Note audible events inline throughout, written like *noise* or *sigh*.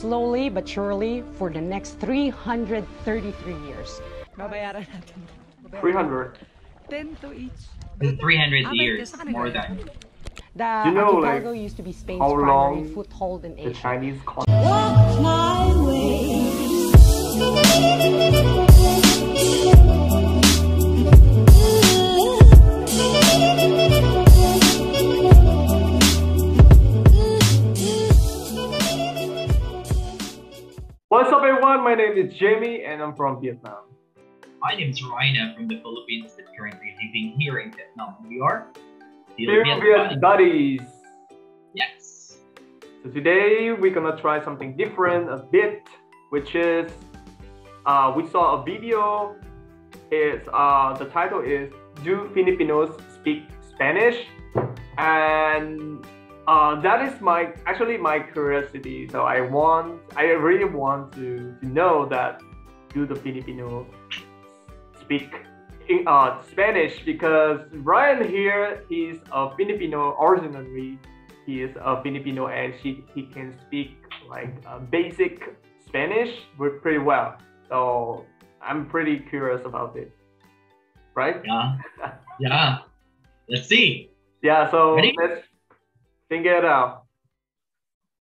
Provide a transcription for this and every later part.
slowly but surely for the next 333 years. Babayaran natin. 300. 10 to each. In 300 Ah, years, more than. The You know, archipelago like, used to be Spain's how primary long foothold in The Asia. Chinese What's up, everyone? My name is Jamie, and I'm from Vietnam. My name is Ryan from the Philippines, but currently living here in Vietnam. We are are buddies. Yes. So today we're gonna try something different a bit, which is uh, we saw a video. It's uh, the title is "Do Filipinos Speak Spanish?" and uh, that is my actually my curiosity. So I want, I really want to, to know that do the Filipino speak in, uh, Spanish because Ryan here he's a Filipino originally he is a Filipino and she, he can speak like uh, basic Spanish pretty well. So I'm pretty curious about it. Right? Yeah. *laughs* Yeah. Let's see. Yeah, so Ready? let's figure it out.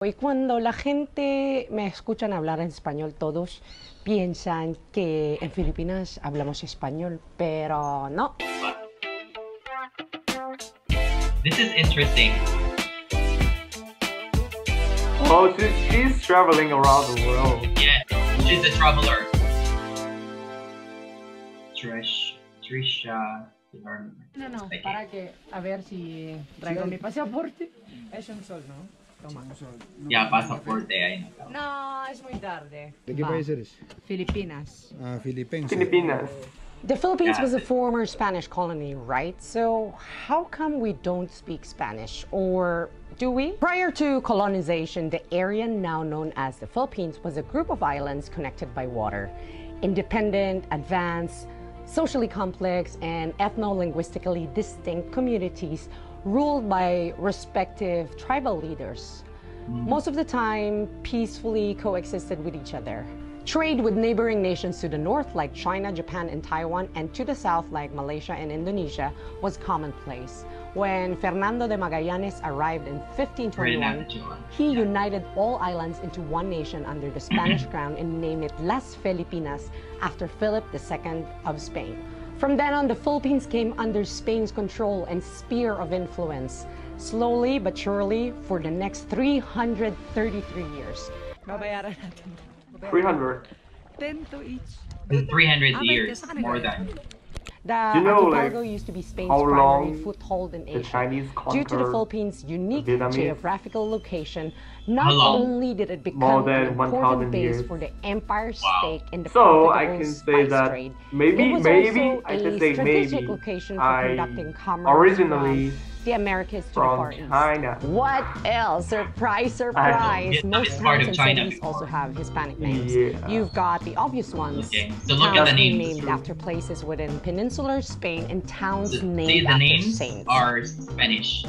Y cuando la gente me escuchan hablar en español, todos piensan que en Filipinas hablamos español, pero no. This is interesting. Oh, she, she's traveling around the world. Yeah. She's a traveler. Trish. Trisha. Pilar- No, no, para que, a ver si traigo mi pasaporte. *laughs* Es un sol, ¿no? Toma. Yeah, pasaporte. I know. No, es muy tarde. ¿De qué Va. país eres? Filipinas. Ah, filipense. Filipinas. The Philippines Yeah. was a former Spanish colony, right? So how come we don't speak Spanish? Or do we? Prior to colonization, the area now known as the Philippines was a group of islands connected by water. Independent, advanced, socially complex, and ethno-linguistically distinct communities ruled by respective tribal leaders. Mm-hmm. Most of the time, peacefully coexisted with each other. Trade with neighboring nations to the north, like China, Japan, and Taiwan, and to the south, like Malaysia and Indonesia, was commonplace. When Fernando de Magallanes arrived in 1521, he united all islands into one nation under the Spanish *clears throat* crown and named it Las Filipinas after Philip II of Spain. From then on, the Philippines came under Spain's control and sphere of influence. Slowly but surely, for the next 333 years. Babayaran natin. 300. 10 to each. 300 Ah, years, more than. The You know, archipelago like, used to be Spain's how primary long foothold in The Asia. Chinese Due to the Philippines' unique Vietnamese? geographical location, not only did it More become than an important 1,000 base years. for the empire's Wow. stake in the So I can say spice that trade, maybe, it was maybe also I a can say strategic maybe location for I conducting commerce originally the Americas to the from Far East. China. What else? Surprise, surprise! Vietnam Most is towns of and China cities before. also have Hispanic names. Yeah. You've got the obvious ones. Okay, so look at the Towns names. named after places within peninsular Spain and towns See, named the after names saints. are Spanish.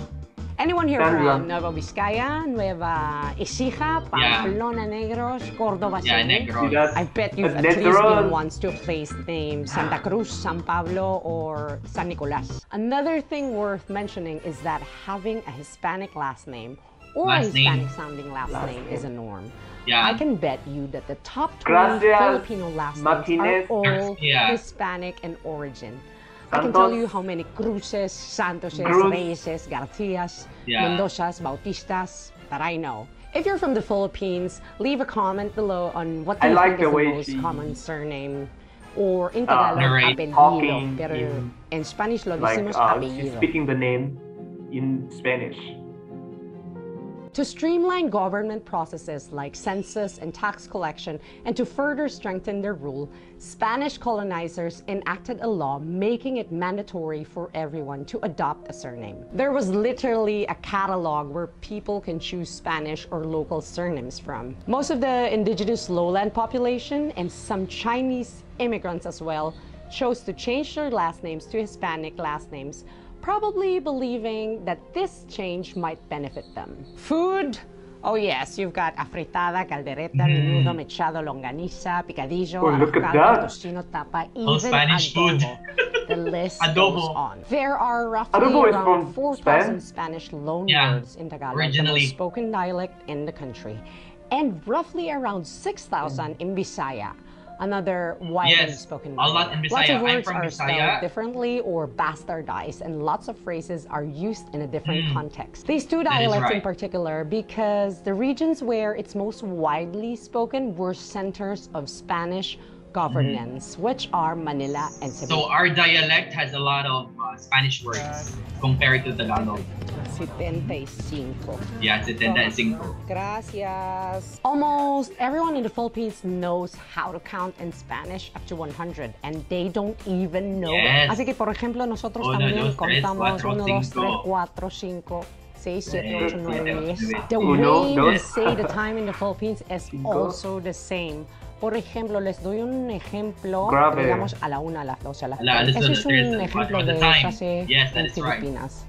Anyone here Sandra. from Nueva Vizcaya, Nueva Ecija, Yeah. Pamplona Negros, Córdoba Yeah, City? Negros. I bet you've That's at least natural. been once to a place named Santa Cruz, San Pablo, or San Nicolas. Another thing worth mentioning is that having a Hispanic last name or Last a name. Hispanic sounding last, Last name, name. is a norm. Yeah. I can bet you that the top 20 Gracias, Filipino last Martinez. names are all *laughs* Garcia. Hispanic in origin. I can tell you how many Cruces, Santoses, Cruz. Reyes, Garcias, Yeah. Mendozas, Bautistas that I know. If you're from the Philippines, leave a comment below on what you like think is the way the most common surname or in Uh, Tagalog, apelyido. talking Pero in- in Spanish lo Like decimos uh, she's speaking the name in Spanish. To streamline government processes like census and tax collection and to further strengthen their rule, Spanish colonizers enacted a law making it mandatory for everyone to adopt a surname. There was literally a catalog where people can choose Spanish or local surnames from. Most of the indigenous lowland population and some Chinese immigrants as well chose to change their last names to Hispanic last names probably believing that this change might benefit them. Food, Oh yes, you've got afritada, caldereta, Mm. menudo, mechado, longaniza, picadillo, Oh, look at arrocado, that. tocino, tapa, All even Spanish food. The list Adobo. goes on. There are roughly Adobo is around from 4,000 Spain? Spanish loan Yeah, words in Tagalog, the originally. most spoken dialect in the country, and roughly around 6,000 in Bisaya. Another widely Yes, spoken a lot dialect. in Lots of I'm words from are spelled differently or bastardized, and lots of phrases are used in a different mm. context. These two dialects in particular, because the regions where it's most widely spoken were centers of Spanish governance, which are Manila and Cebu. So our dialect has a lot of uh, Spanish words compared to Tagalog. 75. Yeah, 75. Gracias. Almost everyone in the Philippines knows how to count in Spanish up to 100 and they don't even know Yes. it. Así que, por ejemplo, nosotros Uno, también dos, tres, contamos cuatro, 1, 2, 3, cinco. 4, 5, 6, 7, 8, 9, Nueve, 10. The way we say the time in the Philippines is Cinco. also the same. Por ejemplo, les doy un ejemplo, Grave. digamos a la 1, a las 12, a las A la- 3. a las Ese es 12, un a ejemplo the de time. kasi Yes, en is right. Pilipinas.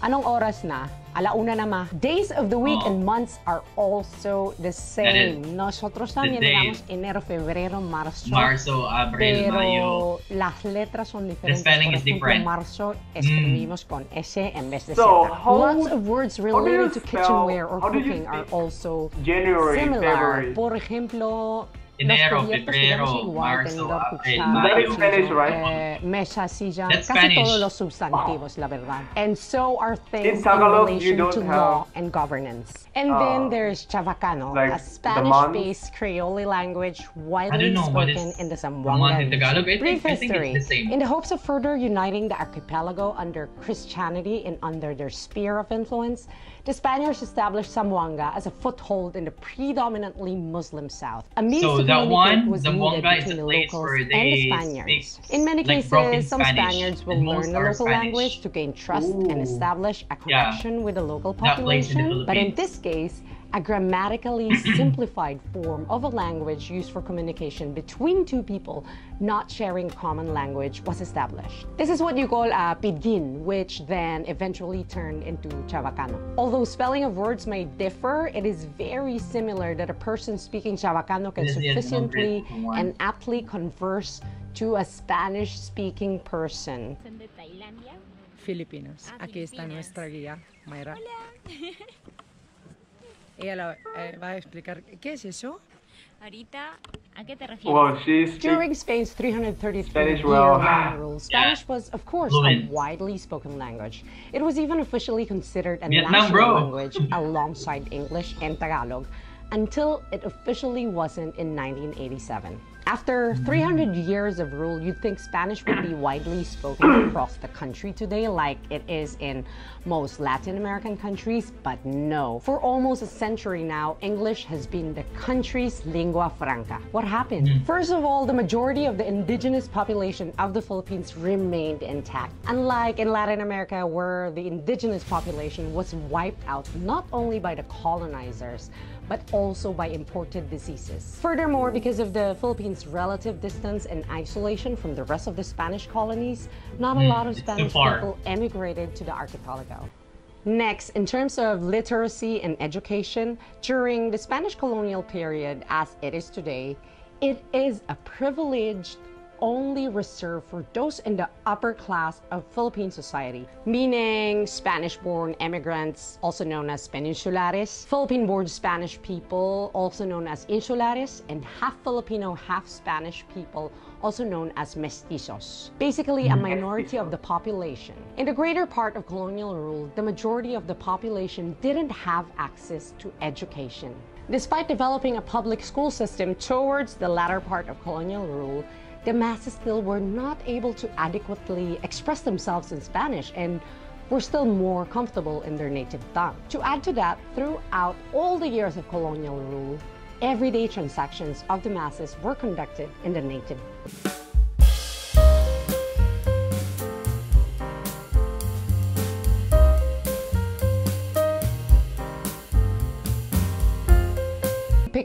Anong oras na? Ala una na ma. Days of the week Oh. and months are also the same. is Nosotros también the digamos enero, febrero, marzo. Marzo, Abril, Mayo. pero las letras son diferentes. spelling Por is ejemplo, different. Mm. marzo escribimos con S en vez de So, Z. how- Lots of words related to kitchenware or cooking are also January, similar. February. Por ejemplo, Enero, los cubiertos febrero, marzo, abril, cuchara, That is mayo. Spanish, right? eh, mesa, silla, That's casi Spanish. todos los sustantivos, la verdad. And so are things In in, Tagalog, you relation to have- law and governance. And Uh, then there's Chavacano, like a Spanish-based Creole language widely know spoken is in the the month Zamboanga in. Tagalog. I think- Brief I think it's history. the same. In the hopes of further uniting the archipelago under Christianity and under their sphere of influence, the Spaniards established Zamboanga as a foothold in the predominantly Muslim South. A means So that one, was Zamboanga is a the place locals where and the they Spaniards. speak In many like cases, some Spanish, Spaniards will learn the local Spanish. language to gain trust and establish a Yeah. connection with the local That in the population. But in this case, a grammatically *clears throat* simplified form of a language used for communication between two people not sharing common language was established. This is what you call a pidgin, which then eventually turned into Chavacano. Although spelling of words may differ, it is very similar that a person speaking Chavacano can Yes, yes, sufficiently and aptly converse to a Spanish-speaking person. Son de Tailandia. Filipinas. Ah, Aquí está nuestra guía, Mayra. *laughs* Ella la- eh, va a explicar, ¿qué es eso? Ahorita, ¿a qué te refieres? Well, she speaks During Spain's 333 Spanish well. long rule, *laughs* Spanish was, of course, a widely spoken language. It was even officially considered a Vietnam, national bro. language *laughs* alongside English and Tagalog until it officially wasn't in 1987. After 300 years of rule, you'd think Spanish would be widely spoken across the country today, like it is in most Latin American countries, but no. For almost a century now, English has been the country's lingua franca. What happened? Mm. First of all, the majority of the indigenous population of the Philippines remained intact. Unlike in Latin America, where the indigenous population was wiped out not only by the colonizers, but also by imported diseases. Furthermore, because of the Philippines' relative distance and isolation from the rest of the Spanish colonies, not a lot of Spanish people emigrated to the archipelago. Next, in terms of literacy and education, during the Spanish colonial period, as it is today, it is a privileged only reserved for those in the upper class of Philippine society, meaning Spanish born immigrants, also known as Peninsulares, Philippine born Spanish people, also known as Insulares, and half Filipino, half Spanish people, also known as mestizos. Basically, a mm-hmm. minority of the population. In the greater part of colonial rule, the majority of the population didn't have access to education. Despite developing a public school system towards the latter part of colonial rule, the masses still were not able to adequately express themselves in Spanish and were still more comfortable in their native tongue. To add to that, throughout all the years of colonial rule, everyday transactions of the masses were conducted in the native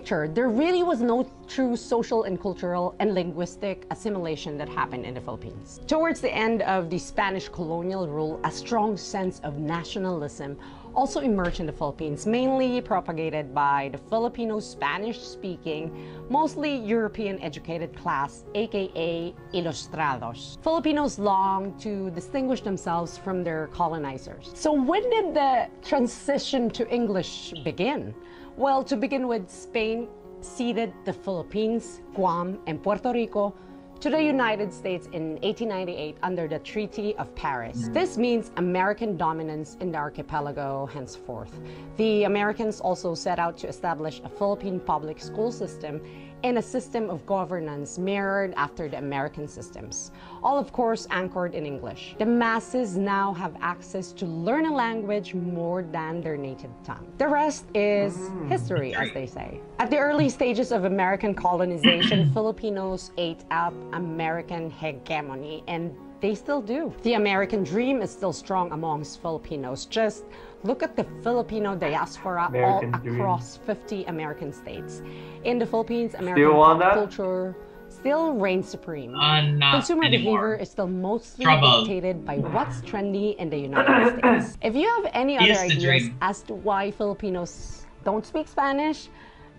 there really was no true social and cultural and linguistic assimilation that happened in the Philippines. Towards the end of the Spanish colonial rule, a strong sense of nationalism also emerged in the Philippines, mainly propagated by the Filipino Spanish speaking, mostly European educated class, aka ilustrados. Filipinos longed to distinguish themselves from their colonizers. So, when did the transition to English begin? Well, to begin with, Spain ceded the Philippines, Guam, and Puerto Rico to the United States in 1898 under the Treaty of Paris. Mm. This means American dominance in the archipelago henceforth. The Americans also set out to establish a Philippine public school system and a system of governance mirrored after the American systems, all of course anchored in English. The masses now have access to learn a language more than their native tongue. The rest is history, as they say. At the early stages of American colonization, *clears throat* Filipinos ate up American hegemony and they still do. The American dream is still strong amongst Filipinos. Just look at the Filipino diaspora American all dream. across 50 American states. In the Philippines, American Still want pop that? culture still reigns supreme. Uh, Consumer anymore. behavior is still mostly Trouble. dictated by what's trendy in the United *coughs* States. If you have any other Here's the ideas dream. as to why Filipinos don't speak Spanish,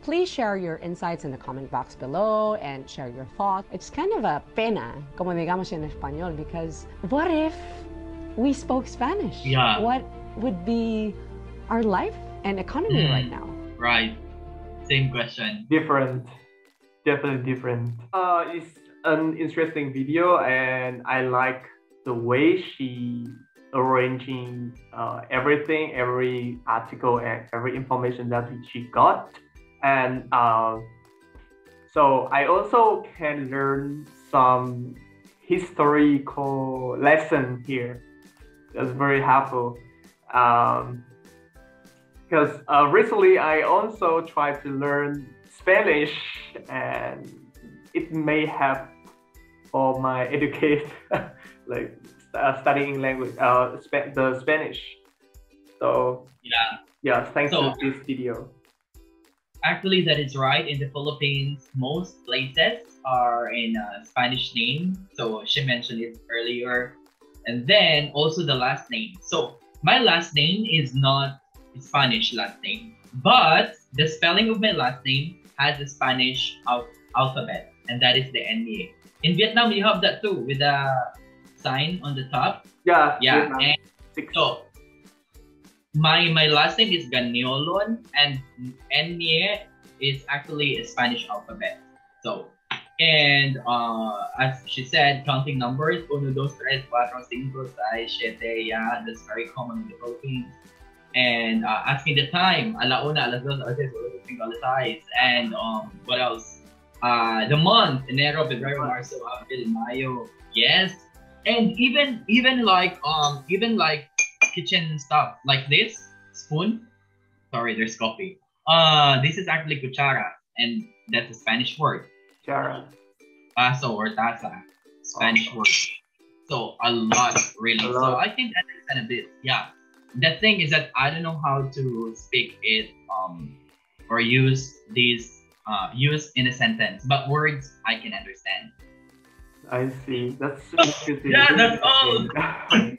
please share your insights in the comment box below and share your thoughts. It's kind of a pena, como digamos en español, because what if we spoke Spanish? Yeah. What would be our life and economy Mm. right now? Right. Same question. different definitely different uh it's an interesting video and i like the way she arranging uh, everything every article and every information that she got and uh, so i also can learn some historical lesson here that's very helpful um, because uh, recently I also tried to learn Spanish and it may help for my *laughs* educate like uh, studying language uh, spa- the Spanish so Yeah. yeah thanks So- to this video Actually, that is right. In the Philippines, most places are in a Spanish name. So she mentioned it earlier. And then also the last name. So my last name is not Spanish last name, but the spelling of my last name has a Spanish al- alphabet, and that is the NEA. In Vietnam, you have that too with a sign on the top. yeah Yeah, Vietnam. and so my my last name is Ganiolon and Nye is actually a Spanish alphabet. So and uh, as she said, counting numbers, uno, dos, tres, cuatro, cinco, seis, siete, yeah, that's very common in the Philippines. And uh, asking the time, ala una, alas dos, alas tres, alas cinco, alas seis, and um, what else? Uh, the month, enero, febrero, marzo, abril, mayo, yes, and even even like um even like kitchen stuff like this spoon. Sorry there's coffee. Uh this is actually cuchara and that's a spanish word Jara. paso or taza spanish word. So a lot really. A so i think that is kind of it yeah. The thing is that i don't know how to speak it um or use these uh use in a sentence but words i can understand. I see. That's interesting *laughs* Yeah, that's all. *laughs*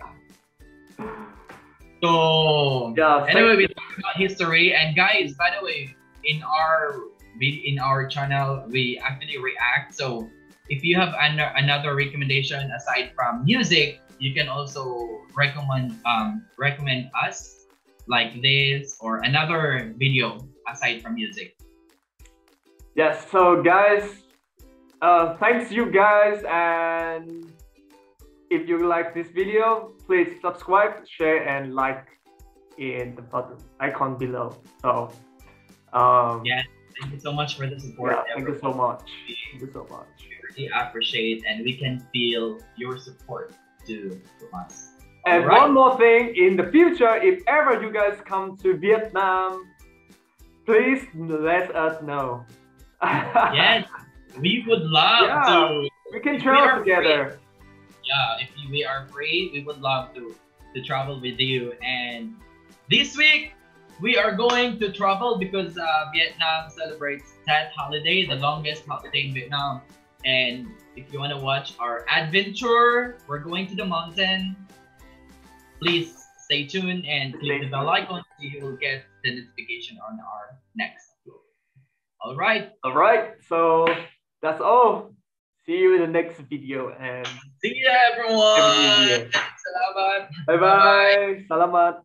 so yeah anyway, we talked about history. And guys, by the way, in our in our channel, we actually react. So if you have an- another recommendation aside from music, you can also recommend um recommend us like this or another video aside from music. Yes, so guys, uh, thanks you guys, and if you like this video, please subscribe, share, and like in the button icon below. So, um, Yeah, Thank you so much for the support. yeah, thank you so much. Thank you so much. We really appreciate and we can feel your support to, to us. And Alright. one more thing, in the future, if ever you guys come to Vietnam, please let us know. *laughs* Yes, we would love Yeah. to we can travel together. yeah, if we are free, we would love to to travel with you. And this week we are going to travel because uh, Vietnam celebrates Tet holiday, the longest holiday in Vietnam. And if you want to watch our adventure, we're going to the mountain. Please stay tuned and click the bell icon so you will get the notification on our next upload. All right. All right. So that's all. See you in the next video and See ya, everyone. Salamat. bye bye. Salamat.